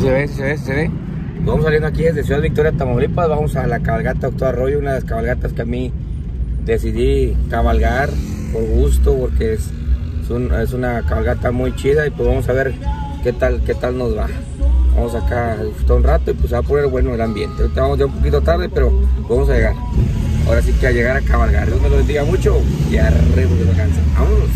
se ve, se ve, se ve. Vamos saliendo aquí desde Ciudad Victoria, Tamaulipas. Vamos a la cabalgata Doctor Arroyo, una de las cabalgatas que a mí decidí cabalgar por gusto, porque es, es, un- es una cabalgata muy chida y pues vamos a ver qué tal, qué tal nos va. Vamos acá a disfrutar un rato y pues va a poner bueno el ambiente. Ahorita vamos ya un poquito tarde, pero vamos a llegar. Ahora sí que a llegar a cabalgar. Dios me lo bendiga mucho y arre porque no cansa. Vámonos.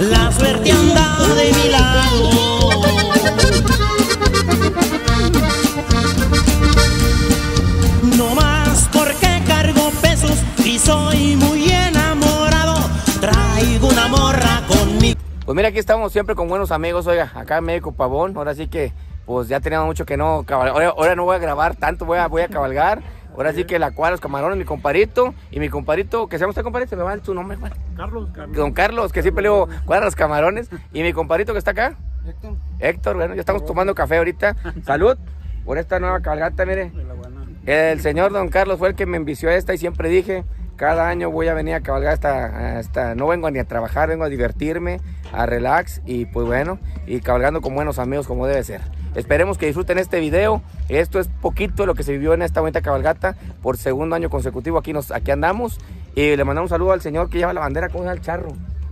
La suerte anda de mi lado. No más porque cargo pesos y soy muy enamorado. Traigo una morra conmigo. Pues mira, aquí estamos siempre con buenos amigos, oiga, acá en México Pavón, ahora sí que, pues ya teníamos mucho que no cabalgar, ahora, ahora no voy a grabar tanto, voy a, voy a cabalgar, ahora sí que la cual, los camarones, mi comparito, y mi comparito, que se llama usted comparito, se me va su nombre, Juan. Carlos, Carlos. Don Carlos, que siempre le digo, cuadra los camarones, y mi comparito que está acá, Héctor, Héctor, bueno, ya estamos tomando café ahorita, salud por esta nueva cabalgata, mire, el señor Don Carlos fue el que me envició esta y siempre dije, cada año voy a venir a cabalgar hasta, hasta, no vengo ni a trabajar, vengo a divertirme, a relax y pues bueno, y cabalgando con buenos amigos como debe ser. Esperemos que disfruten este video. Esto es poquito de lo que se vivió en esta bonita cabalgata por segundo año consecutivo. Aquí, nos, aquí andamos y le mandamos un saludo al señor que lleva la bandera, ¿cómo se llama el charro?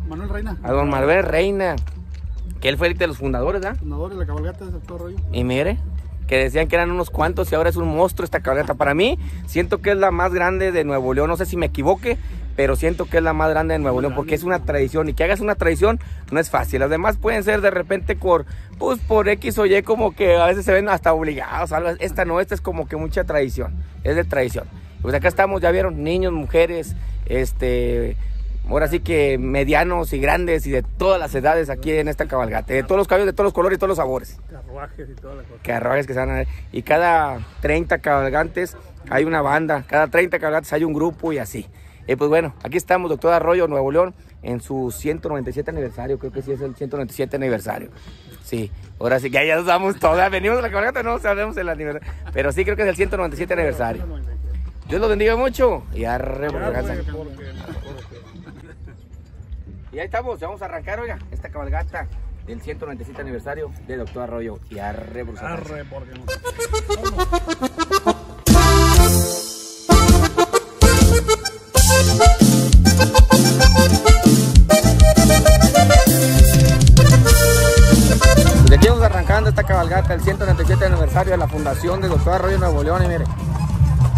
Manuel Reina. A don Manuel Reina, que él fue el de los fundadores, ¿verdad? Fundador de la cabalgata de Doctor Rollo. Y mire, que decían que eran unos cuantos y ahora es un monstruo esta cabalgata. Para mí, siento que es la más grande de Nuevo León. No sé si me equivoque, pero siento que es la más grande de Nuevo León porque es una tradición. Y que hagas una tradición no es fácil. Las demás pueden ser de repente por, pues, por X o Y, como que a veces se ven hasta obligados. algo. Esta no, esta es como que mucha tradición. Es de tradición. Pues acá estamos, ya vieron, niños, mujeres, este. Ahora sí que medianos y grandes y de todas las edades aquí en esta cabalgata, de todos los caballos, de todos los colores y todos los sabores Carruajes y toda la cosa. carruajes que se van a ver. Y cada 30 cabalgantes hay una banda, cada 30 cabalgantes hay un grupo y así. Y pues bueno, aquí estamos, doctor Arroyo, Nuevo León, en su 197 aniversario, creo que sí es el 197 aniversario. Sí, ahora sí, que ya nos damos todas, venimos a la cabalgata, no sabemos el aniversario, pero sí creo que es el 197 aniversario. Dios los bendiga mucho y arre, por. Y ahí estamos, ya vamos a arrancar, oiga, esta cabalgata del 197 aniversario de Doctor Arroyo y arre Alonso. Arre, porque no. El 197 aniversario de la fundación de Doctor Arroyo Nuevo León. Y mire,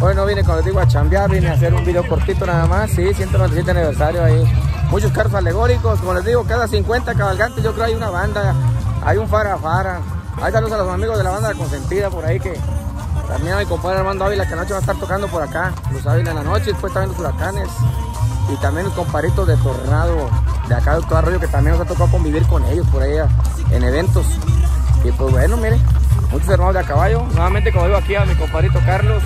hoy no vine, como les digo, a chambear, vine a hacer un video cortito nada más. Sí, 197 aniversario ahí. Muchos carros alegóricos, como les digo, cada 50 cabalgantes yo creo hay una banda, hay un fara fara. Hay saludos a los amigos de la banda Consentida por ahí que también a mi compadre Armando Ávila que anoche va a estar tocando por acá. Los Ávila en la noche, después también los huracanes. Y también los comparitos de Tornado de acá de Doctor Arroyo que también nos ha tocado convivir con ellos por ahí en eventos. Y pues bueno, mire, muchos hermanos de a caballo. Nuevamente como digo aquí a mi compadrito Carlos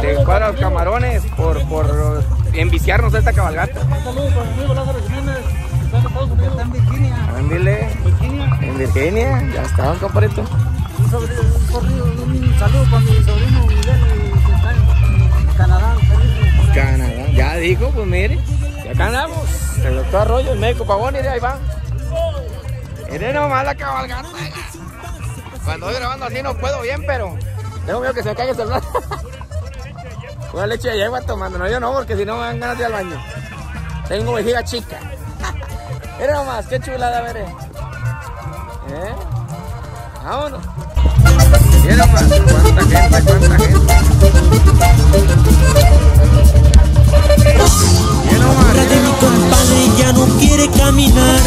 de Cuadra los Camarones por, por enviciarnos a esta cabalgata. Un saludo para mi amigo Lázaro Jiménez, que está en Estados Unidos. Está en Virginia. Virginia. en Virginia, ya estaban compadrito. Un, sobre- un corrido, un saludo para mi sobrino Miguel, que está en Canadá. Canadá, ya dijo, pues mire, y acá andamos. El doctor Arroyo, el médico Pavón, y ahí va. Mire nomás la cabalgata. Cuando voy grabando así no puedo bien, pero tengo miedo que se me caiga el celular. Una leche de yegua tomando, no yo no, porque si no me dan ganas de ir al baño. Tengo vejiga chica. Mire nomás, qué chulada, veré. ¿Eh? Vámonos. Mire nomás, cuánta gente, cuánta gente. Mire nomás, La de mi compadre ya no quiere caminar.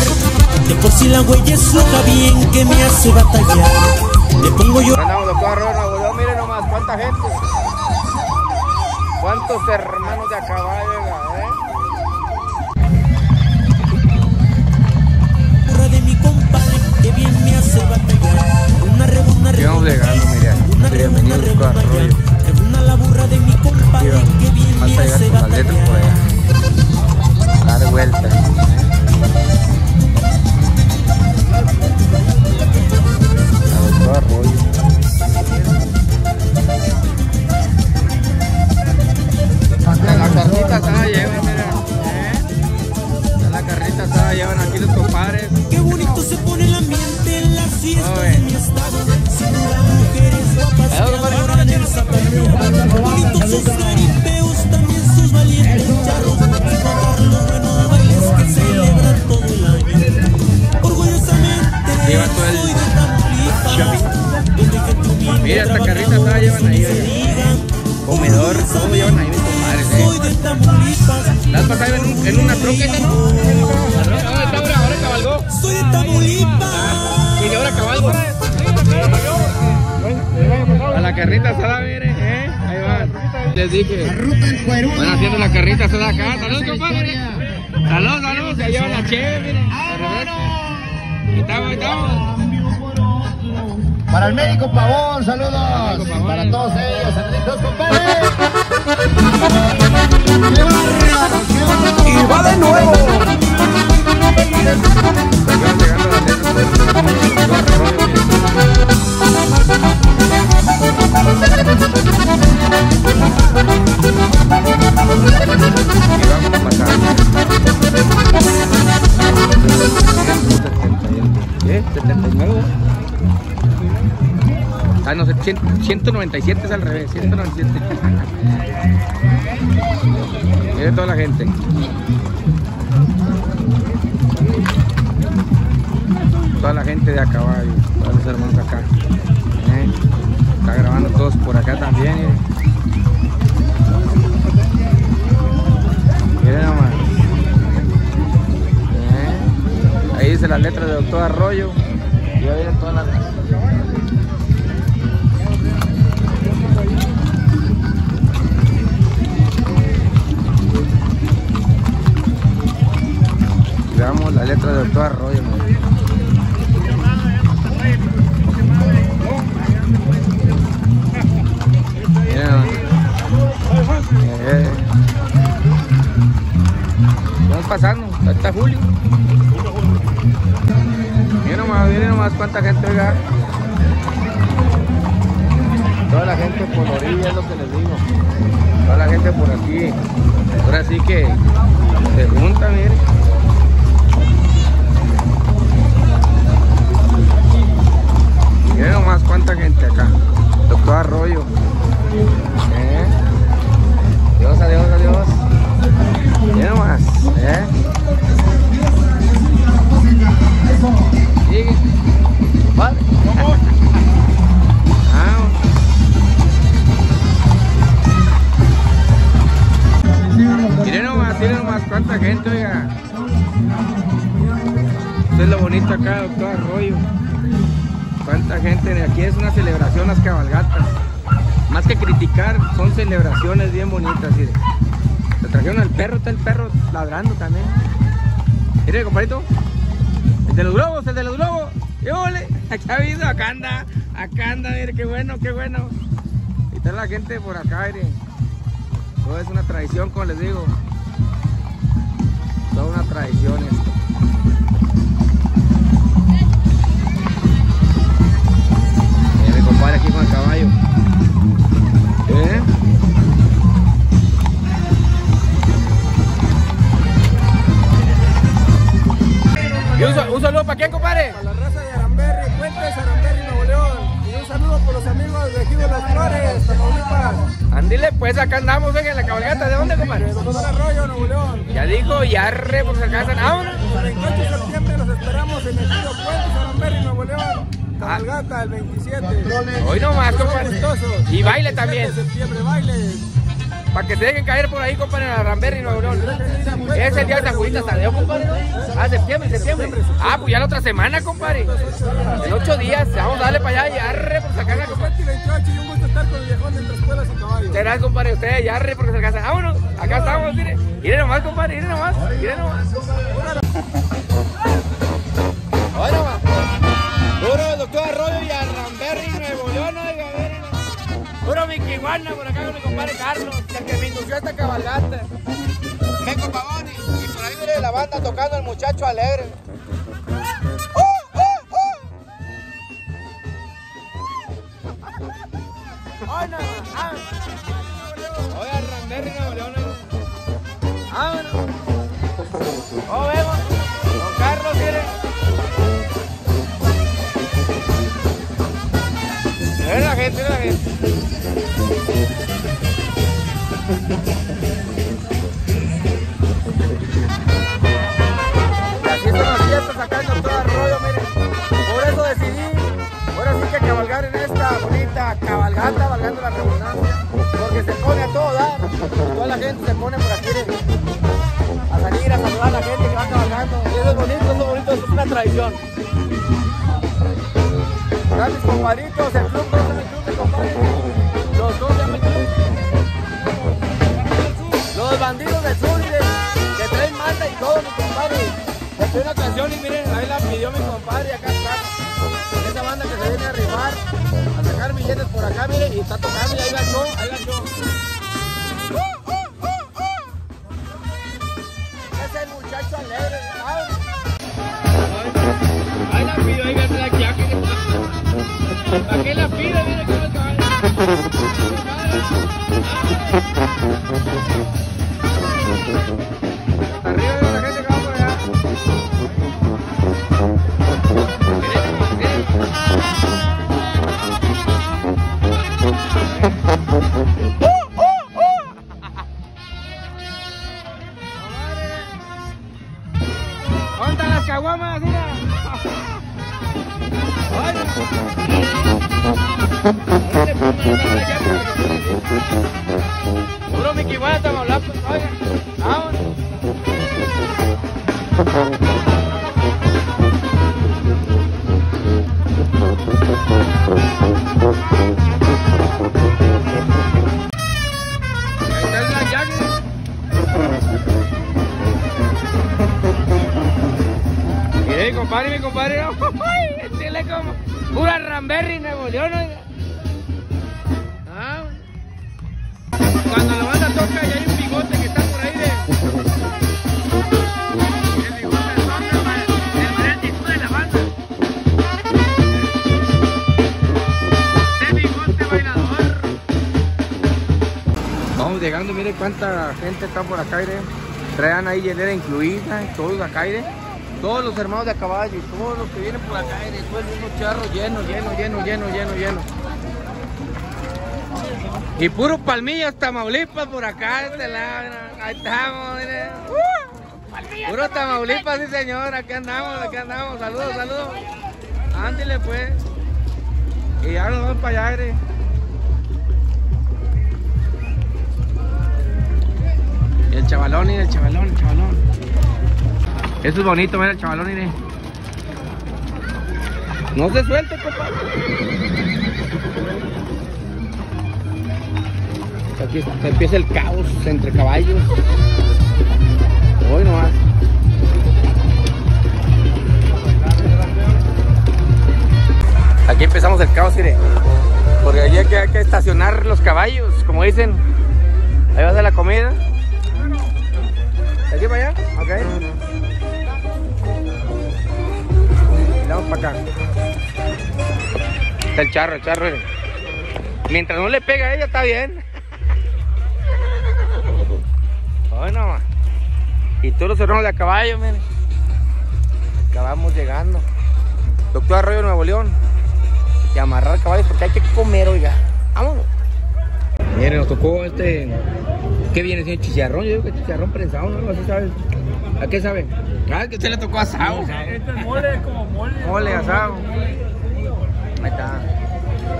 De por si la huella es loca bien que me hace batallar. Le pongo yo Andamos doctor Arroyo Nuevo León, mire nomás cuánta gente. Cuántos hermanos de a caballo, van. Les dije. Van haciendo la carrita asada acá. Saludos, compadre. Saludos, saludos. Se llevan la cheve, mire. Ahí estamos, ahí estamos. Para el médico Pavón, saludos. Médico Pavón. Para todos ellos, saluditos, compadre. Y va de nuevo. las letras. Y vamos a pasar. ¿Qué? ¿79? Ah, no sé, 100 197 es al revés, 197. Mire toda la gente. Toda la gente de a caballo, todos los hermanos acá. ¿eh? Está grabando todos por acá también. mire. Miren nomás. ¿eh? Ahí dice las letras de Doctor Arroyo. Y ahí vienen todas las. Veamos la letra de Doctor Arroyo. mire. Miren nomás pasando, hasta julio. Miren nomás, miren nomás cuánta gente, oiga. Toda la gente por orilla es lo que les digo. Toda la gente por aquí. Ahora sí que se junta, miren. Miren nomás cuánta gente acá. Doctor Arroyo. ¿Eh? Dios, adiós, adiós. Mira más, ¿eh? Sigue. Nomás, nomás cuánta gente, oiga. Esto es lo bonito acá, doctor Arroyo. Cuánta gente, aquí es una celebración las cabalgatas. Más que criticar, son celebraciones bien bonitas, miren. Trajeron al perro, está el perro ladrando también. Mire, compadrito. El de los globos, el de los globos. ¡Qué ole! Habido, acá anda, acá anda, mire, qué bueno, qué bueno. Y está la gente por acá, mire. Todo es una tradición, como les digo. Toda una tradición esto. Mira mi compadre aquí con el caballo. Y un, sa- un saludo para quién, compadre. A la raza de Aramberri, Puentes, Aramberri, Nuevo León. Y un saludo por los amigos de Ejido Las Flores, Tamaulipas. Andile, pues acá andamos, venga, en la cabalgata. ¿De dónde, compadre? De Doctor Arroyo, Nuevo León. Ya dijo, y arre, por si alcanzan. ¡Vámonos! El 28 de septiembre los esperamos en Ejido Puentes, Aramberri, Nuevo León. Cabalgata el 27. Hoy nomás, compadre. Y baile también. 27 de septiembre, baile. Para que se dejen caer por ahí, compadre, en la Ramberry, Nuevo León. Es el día de San Juanita Tadeo, compadre. Ah, septiembre, septiembre. Ah, pues ya la otra semana, compadre. Ocho días, vamos a darle para allá y arre por sacarla, compadre. 27 y 28 y un gusto estar con el viejón de entre escuelas y caballos. Será, compadre, ustedes ya arre porque se alcanzan. Vámonos, acá estamos, mire. Mire nomás, compadre, mire nomás, nomás. Miquihuana por acá con mi compadre Carlos, el que me indució a esta cabalgata. Vengo pavón y, por ahí viene la banda tocando el muchacho alegre. ¡Vámonos! ¡Oh, vemos! Don Carlos, mire. Mira la gente, mira la gente. Y así son las fiestas acá en Doctor Arroyo, miren. Por eso decidí, ahora sí que cabalgar en esta bonita cabalgata, valgando la redundancia, porque se pone a todo dar. Toda la gente se pone por aquí a salir a saludar a la gente que va cabalgando. Y eso es bonito, eso es bonito, eso es una tradición. Acá mis compadritos, el club, ¿cómo se llama el club de compadres? Los, ¿cómo se llama el club? Los bandidos del sur, que traen mata y todo, mi compadre. Esta una canción y miren, ahí la pidió mi compadre, acá está. Esa banda que se viene a rimar, a sacar billetes por acá, miren, y está tocando y ahí va el show, ahí va el show. Ese es el muchacho alegre. Ahí la pidió, ahí va jacket. ¿Para qué la? Mira que va el caballo. Arriba de la gente que va por allá. ¿Dónde están las caguamas? Mira. Ay. Puro Mouse, estamos hablando. Oiga, Llegando, mire cuánta gente está por acá. Traen ahí hielera incluida, todos acá, mire. Todos los hermanos de a caballo y todos los que vienen por acá, mire, todo el mismo charro lleno, lleno, lleno, lleno, lleno, lleno. Y puro palmillas, Tamaulipas por acá, este lado, ahí estamos, mire. ¡Uh! Puro Tamaulipas, sí señor, aquí andamos, aquí andamos, saludos, saludos. Ándale pues. Y ya nos vamos para allá. El chavalón, mira, el chavalón, el chavalón. Eso es bonito, mira el chavalón, mire. No se suelte, compa. Aquí se empieza el caos entre caballos. Hoy nomás. Aquí empezamos el caos, mire. Porque allí hay que, hay que estacionar los caballos, como dicen. Ahí va a ser la comida. ¿De aquí para allá? Ok. Vamos para acá. Está el charro, el charro. Mientras no le pega a ella, está bien. Hoy nomás. Y todos los cerrones de a caballo, miren. Acabamos llegando. Doctor Arroyo Nuevo León. Y amarrar caballos porque hay que comer, oiga. Vámonos. Miren, nos tocó este. ¿Qué viene siendo chicharrón? Yo digo que chicharrón prensado, ¿no? Así, ¿sabes? ¿A qué sabe? Ah, que usted le tocó asado. Este es mole, como mole. Mole, asado. Ahí está.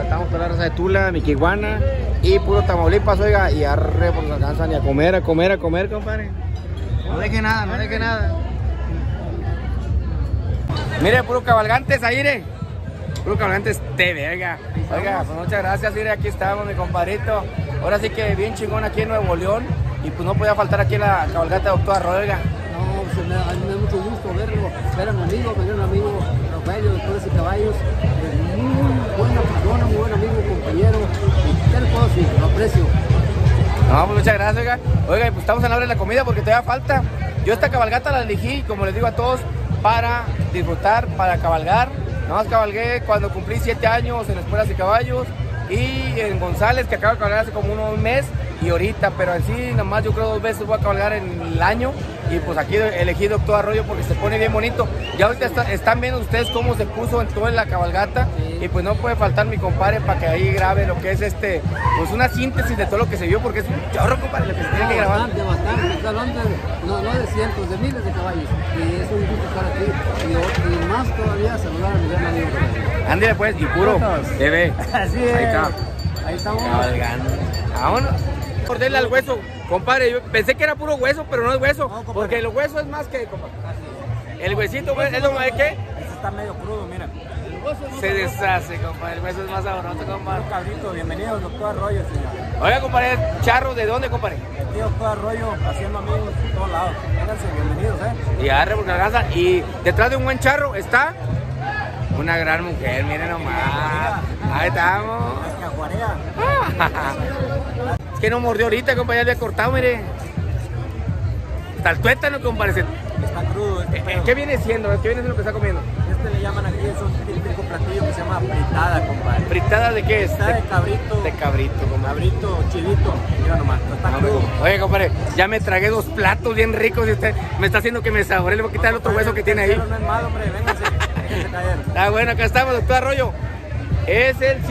Estamos con la raza de Tula, Miquiguana y puro Tamaulipas, oiga. Y arre, pues nos alcanzan y a comer, a comer, a comer, compadre. No deje nada, no deje nada. Mire, puro cabalgantes ahí, mire. Puro cabalgantes TV, oiga. Oiga, pues muchas gracias, mire, aquí estamos, mi compadrito. Ahora sí que bien chingón aquí en Nuevo León. Y pues no podía faltar aquí la cabalgata de Doctor Arroyo, oiga. No, pues me, a mí me da mucho gusto verlo, ver a mi amigo, ver a mi amigo Rogelio de Toros y Caballos. Eh, Muy buena persona, muy buen amigo, compañero. ¿Qué le puedo decir? Lo aprecio. No, pues muchas gracias, oiga. Oiga, y pues estamos en la hora de la comida porque todavía falta. Yo esta cabalgata la elegí, como les digo a todos, para disfrutar, para cabalgar. Nada más cabalgué cuando cumplí siete años en Escuelas de Caballos y en González, que acabo de cabalgar hace como un mes, y ahorita, pero en sí, nada más yo creo dos veces voy a cabalgar en el año. Y pues aquí elegí Doctor Arroyo porque se pone bien bonito. Ya ahorita está- están viendo ustedes cómo se puso en toda la cabalgata. Y pues no puede faltar mi compadre para que ahí grabe lo que es este, pues una síntesis de todo lo que se vio, porque es un chorro, compadre, lo que se tiene que grabar. Bastante, bastante. Está hablando de, no, no de cientos, de miles de caballos. Y es un gusto estar aquí. Y, y más todavía saludar a mi gran amigo. Ándale pues, y puro TV. Así Ahí está. Ahí estamos. Cabalgando. Vámonos. Morderle al hueso. Compadre, yo pensé que era puro hueso, pero no es hueso. No, porque el hueso es más que, compadre. El huesito güey, es lo más de qué? Este está medio crudo, mira. Se deshace, compadre. El hueso es más sabroso, compadre. Cabrito, bienvenido, doctor Arroyo, señor. Oiga, compadre, charro, ¿de dónde, compadre? Tío doctor Arroyo haciendo amigos por todos lados. Vénganse, bienvenidos, ¿eh? Y agarre porque alcanza. Y detrás de un buen charro está una gran mujer, miren nomás. Ahí estamos. Es que no mordió ahorita, compadre, ya le cortado, mire. Hasta el tuétano, compadre. Está crudo, este Eh. ¿Qué viene siendo? ¿Qué viene siendo lo que está comiendo? Este le llaman aquí, es un típico platillo que se llama fritada, compadre. ¿Fritada de qué es? Fritada de cabrito. De cabrito, compadre. Cabrito, chilito. Mira nomás, no está crudo. Oye, compadre, ya me tragué dos platos bien ricos y usted me está haciendo que me saboree. Le voy a quitar el otro hueso que tiene ahí. No es malo, hombre, caer. Está bueno, acá estamos, doctor Arroyo. Es el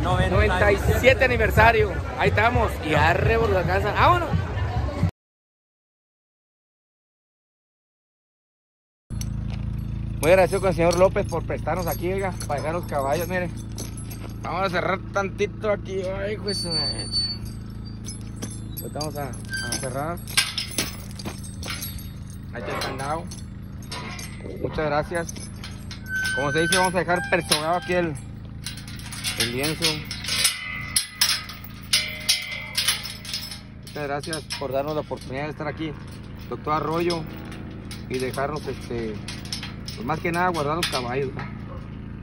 197 aniversario. Ahí estamos. Y arre por la casa. ¡Vámonos! Muy agradecido con el señor López por prestarnos aquí, oiga, para dejar los caballos, mire. Vamos a cerrar tantito aquí. Ay, pues vamos a, a cerrar. Ahí está el candado. Muchas gracias. Como se dice, vamos a dejar persogado aquí el, el lienzo. Muchas gracias por darnos la oportunidad de estar aquí, doctor Arroyo, y dejarnos, este, pues más que nada guardar los caballos.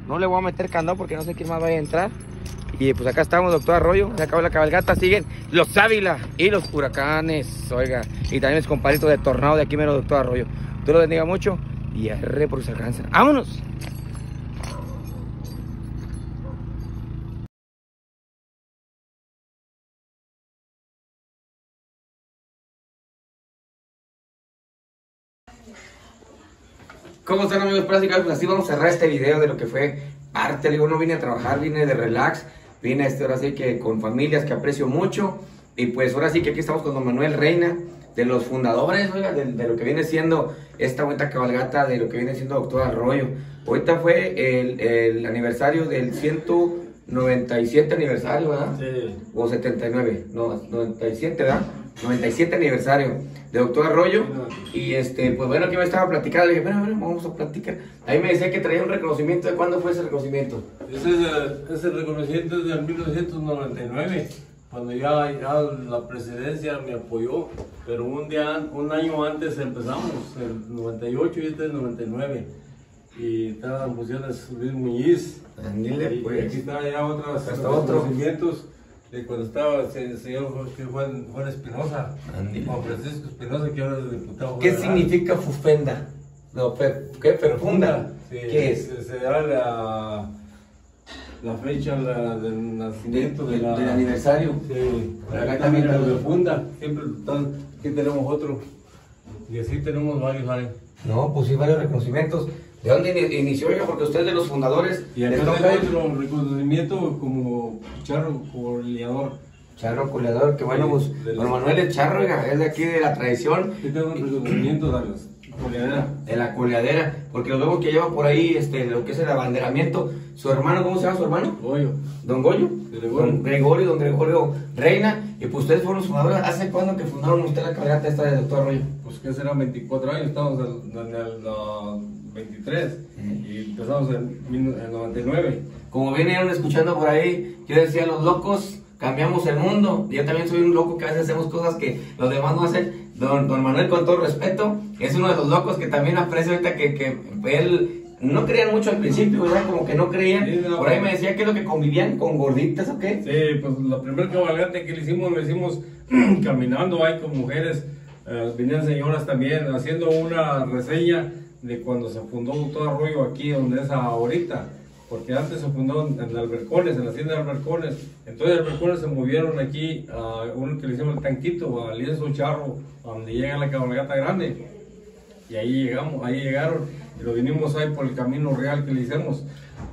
¿no? Le voy a meter candado porque no sé quién más vaya a entrar. Y pues acá estamos, doctor Arroyo, se acabó la cabalgata, siguen los Ávila y los huracanes, oiga, y también mis compadritos de Tornado de aquí mero, doctor Arroyo. Tú lo bendiga mucho y arre por su alcance. ¡Vámonos! ¿Cómo están amigos prácticos? Pues así vamos a cerrar este video de lo que fue parte. Digo, no vine a trabajar, vine de relax. Vine este, ahora sí que con familias que aprecio mucho. Y pues ahora sí que aquí estamos con don Manuel Reina, de los fundadores, oiga, de, de lo que viene siendo esta vuelta cabalgata, de lo que viene siendo Doctor Arroyo. Ahorita fue el, el aniversario del 197 aniversario, ¿verdad? Sí. O 79, no, 97, ¿verdad? 97 aniversario de doctor Arroyo. Y este, pues bueno, aquí me estaba platicando, le dije, bueno, bueno, vamos a platicar. Ahí me decía que traía un reconocimiento, ¿de cuándo fue ese reconocimiento? Ese, es el- ese reconocimiento es del 1999, cuando ya, ya la presidencia me apoyó, pero un día, un año antes empezamos, el 98 y este es el 99. Y estaban funciones Luis Muñiz. Y, pues. y aquí están ya otros otro. De cuando estaba el señor Juan, Juan Espinosa. Juan Francisco Espinosa, que ahora es diputado. ¿Qué federal. significa fufenda? No, fe- ¿qué? Perfunda. Sí, ¿Qué es? Se, se da la, la fecha la, del nacimiento de, Del- la, del aniversario. Sí, Acá acá también la funda. Siempre están, aquí tenemos otro. Y así tenemos varios años. No, pues sí, varios reconocimientos. ¿De dónde ini- inició, oiga? Porque usted es de los fundadores Y acá otro reconocimiento como charro coleador. Charro Culeador, que bueno, pues, don los- Manuel es charro, es de aquí de la tradición. Aquí tengo un reconocimiento de las coleaderas. de la coleadera, porque lo vemos que lleva por ahí este, lo que es el abanderamiento. Su hermano, ¿cómo se llama su hermano? Goyo. Don Goyo. Don Gregorio, don Gregorio Reina. Y pues ustedes fueron los fundadores. ¿Hace cuándo que fundaron ustedes la cabalgata esta de Doctor Arroyo? Pues que serán 24 años, estamos en, en el ah, 23 y empezamos en, en 99. Como vinieron escuchando por ahí, yo decía, los locos cambiamos el mundo. Yo también soy un loco que a veces hacemos cosas que los demás no hacen. Don, don Manuel, con todo respeto, es uno de los locos que también aprecio ahorita que, que él no creían mucho al principio, ¿verdad? Como que no creían. Sí, no. Por ahí me decía que es lo que convivían con gorditas o qué. Sí, pues la primera cabalgata que le hicimos, lo hicimos caminando ahí con mujeres, eh, venían señoras también, haciendo una reseña de cuando se fundó todo arroyo aquí donde es ahorita. Porque antes se fundó en, en Albercones, en la hacienda de Albercones. Entonces Albercones se movieron aquí a uno que le hicimos el tanquito, a Lienzo Charro, a donde llega la cabalgata grande. Y ahí llegamos, ahí llegaron, y lo vinimos ahí por el camino real que le hicimos.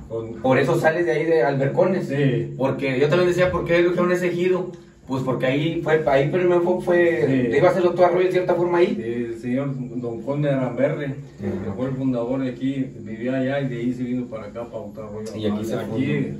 Con, Por eso sales de ahí de Albercones. Sí. Porque yo también decía, ¿por qué eligieron ese ejido? Pues porque ahí fue, ahí primero fue, fue Sí. iba a ser doctor Arroyo de cierta forma ahí. El señor Don Conde Aramberre, que fue el fundador de aquí, vivía allá y de ahí se vino para acá, para Utah Arroyo. Y aquí se aquí,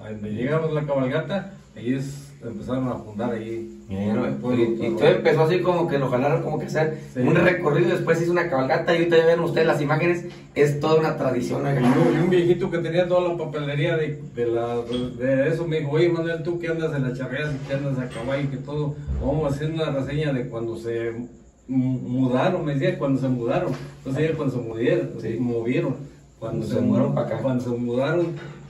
a donde llegamos la cabalgata, ahí es, empezaron a fundar ahí. Y, todo empezó así como que lo jalaron como que hacer Sí. un recorrido, después hizo una cabalgata y ahorita ya ven ustedes las imágenes, es toda una tradición. Y un, viejito que tenía toda la papelería de, de, la, de eso me dijo, oye Manuel, tú que andas en la charreas y que andas a caballo y que todo, vamos a hacer una reseña de cuando se mu- mudaron, me decía, cuando se mudaron. Entonces cuando se mudieron, Sí. movieron, cuando Cuando se, se mudaron pa' acá. Cuando se mudaron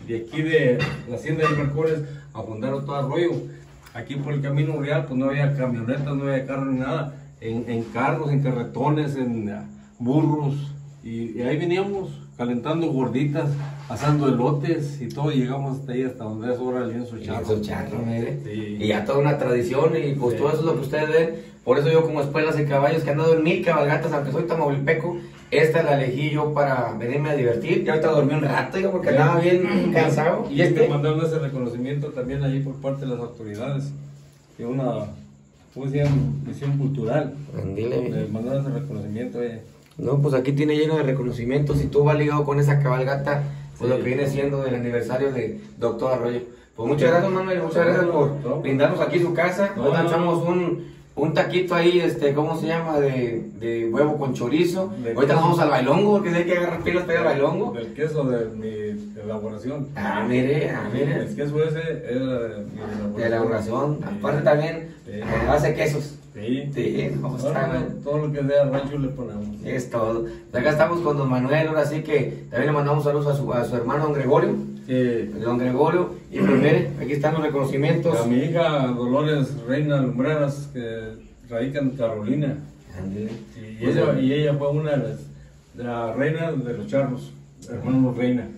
de aquí de la hacienda de Mercores a fundar todo arroyo. Aquí por el camino real, pues no había camionetas, no había carros ni nada. En, en carros, en carretones, en ah, burros. Y, y ahí veníamos calentando gorditas, asando elotes y todo. Llegamos hasta ahí, hasta donde es ahora el lienzo Y charro. charro, mire. Sí. Y ya toda una tradición y pues Sí. todo eso es lo que ustedes ven. Por eso yo como espuelas de caballos que han dado en mil cabalgatas, aunque soy tamaulipeco, esta la elegí yo para venirme a divertir. Y ahorita dormí un rato, digo, porque andaba bien cansado. Y este mandaron ese reconocimiento también allí por parte de las autoridades. De una, ¿cómo se llama? Misión cultural. Dile, Le mandaron ese reconocimiento, oye. No, pues aquí tiene lleno de reconocimientos y todo va ligado con esa cabalgata, pues Sí. lo que viene siendo del aniversario de Doctor Arroyo. Pues muchas gracias, Manuel, muchas gracias por No. brindarnos aquí su casa. No. echamos un, un taquito ahí, este, ¿cómo se llama? De, de huevo con chorizo. De Ahorita nos vamos al bailongo, porque hay que agarrar pilas para ir al bailongo. Del queso de mi elaboración. Ah, mire, ah, mire. El queso ese es de mi elaboración. De elaboración. Aparte también Sí. eh, hace quesos. Sí. Sí, no, No, está no, bien. todo lo que sea rancho le ponemos. Es todo. Acá estamos con don Manuel, ahora sí que también le mandamos saludos a su, a su hermano don Gregorio. Sí. Don Gregorio, y pues mire, aquí están los reconocimientos. A mi hija Dolores Reina Lumbreras, que radica en Carolina. Y Pues, ella, y ella fue una de las, de las reinas de los charros, hermanos reina.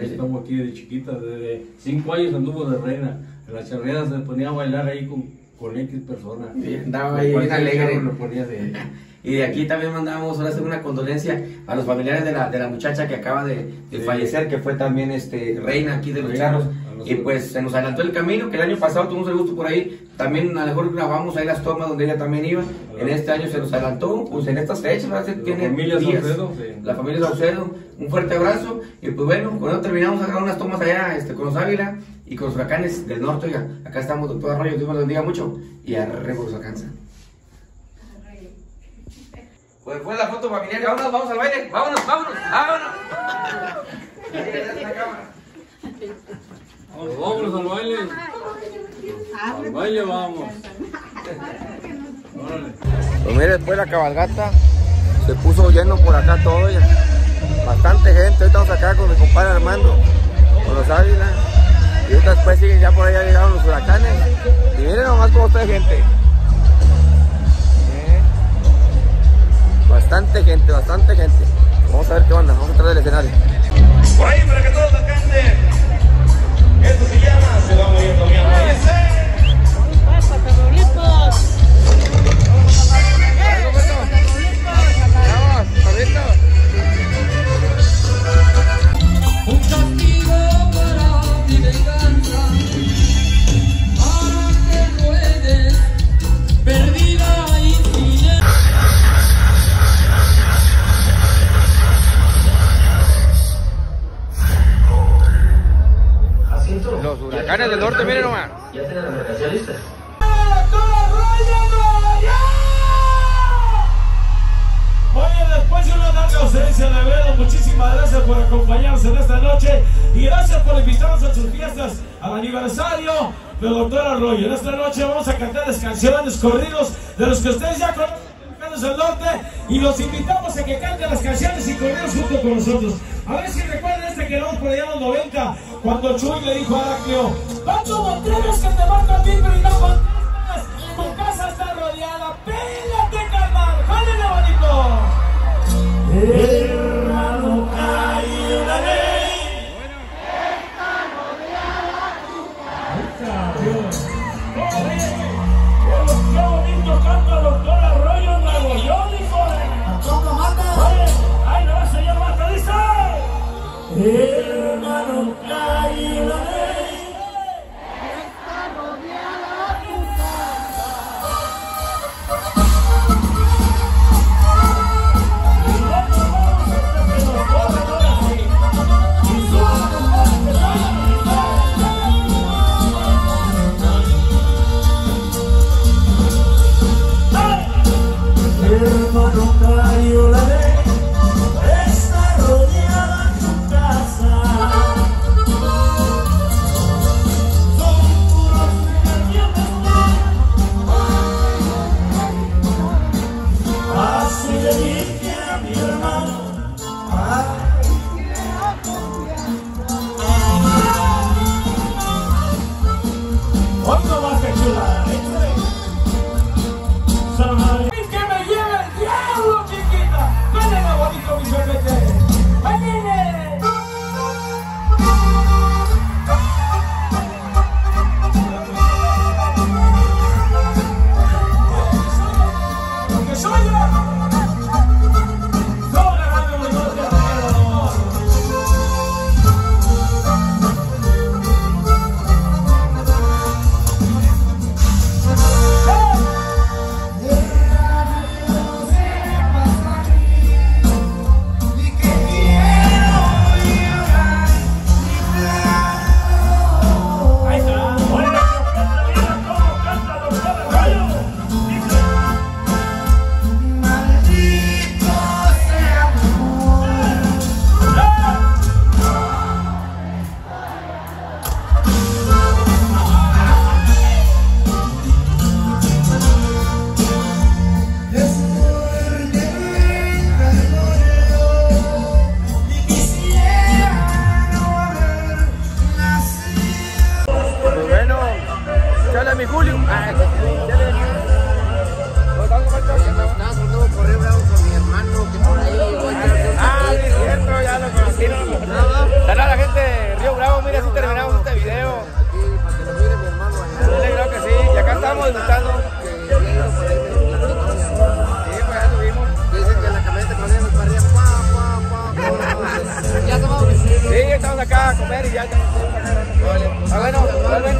Estamos aquí de chiquita, desde cinco años anduvo de reina. En las charreadas se ponía a bailar ahí con, con X personas. Sí, andaba ahí bien alegre. ponía de Y de aquí también mandamos ahora hacer una condolencia a los familiares de la, de la muchacha que acaba de, de Sí. fallecer, que fue también este reina aquí de los charros. Y pues se nos adelantó el camino, que el año pasado tuvimos el gusto por ahí. También a lo mejor grabamos ahí las tomas donde ella también iba. En este año se nos adelantó, pues en estas fechas, ¿verdad? Se La tiene familia días. Saucedo, sí. La familia Saucedo, un fuerte abrazo. Y pues bueno, con eso terminamos a grabar unas tomas allá este, con los Ávila y con los huracanes del norte. Oiga, acá estamos, doctor Arroyo, Dios nos bendiga mucho. Y por los alcanza. Pues después de la foto familiar, vámonos, vamos al baile. Vámonos, vámonos, vámonos. Vamos, vámonos al baile. Al baile vamos. Pues mire, después de la cabalgata se puso lleno por acá todo ya. Bastante gente, ahorita estamos acá con mi compadre Armando, con los águilas. Y ahorita después siguen, ya por allá llegaron los huracanes. Y miren nomás cómo está de gente. Bastante gente, bastante gente. Vamos a ver qué onda, vamos a entrar del escenario. Por ahí para que todos la canten. Esto se llama Se va moviendo mi amor. Vamos, Pablito. Huracanes del norte, miren nomás. Oye, después de una larga ausencia de veros, muchísimas gracias por acompañarnos en esta noche y gracias por invitarnos a sus fiestas, al aniversario del doctor Arroyo. En esta noche vamos a cantarles canciones, corridos de los que ustedes ya conocen Y los invitamos a que canten las canciones y corridos junto con nosotros. A ver si recuerdan este que vamos por allá en los 90, cuando Chuy le dijo a Heraclio, ¿cuántos monteros que te marcan timbre y no contestas? Tu casa está rodeada, pélate carnal, ¡Jálele abanico! Hermano, Hermano, hay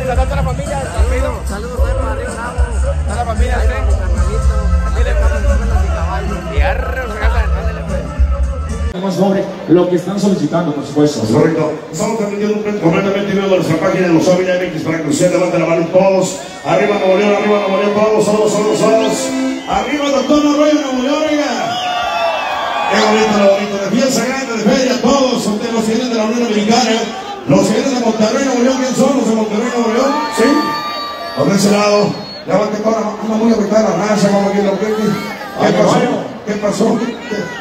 saludos a la familia. Saludos Saludos ahí para arriba, bravo. a la familia. Pues. más sobre lo que están solicitando, por supuesto. Correcto. Estamos transmitiendo un completamente en vivo de nuestra página de los Ávila MX para que usted levante la mano todos. Arriba Nuevo León, arriba Nuevo León, todos, todos, todos, todos. Arriba doctor Arroyo, Nuevo León, oiga. Qué bonito, lo bonito. De fiesta grande, de feria, todos los vienen de la Unión Americana. Los vienen de Monterrey, Nuevo León, ¿quién son los de Monterrey, Nuevo León? ¿Sí? Por ese lado, que toda anda muy apretada la raza, lo que. ¿Qué pasó? ¿Qué pasó?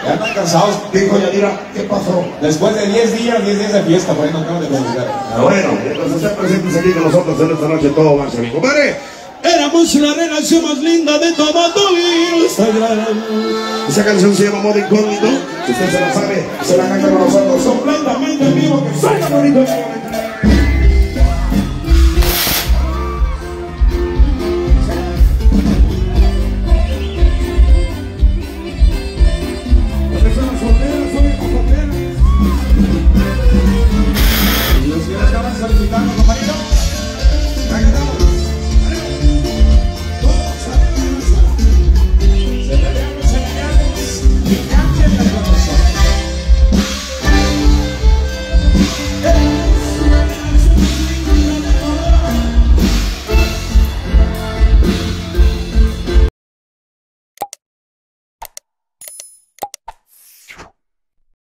Ya están cansados. Dijo Yadira, ¿qué pasó? Después de 10 días, 10 días de fiesta, por ahí nos acaban de felicitar. Ah, bueno, entonces estén presentes aquí con nosotros en esta noche, todo más amigo. Compadre, éramos la relación más linda de vida. Esa canción se llama Modo Incógnito. Si usted se la sabe, se la canta con nosotros completamente en vivo. Que salga bonito.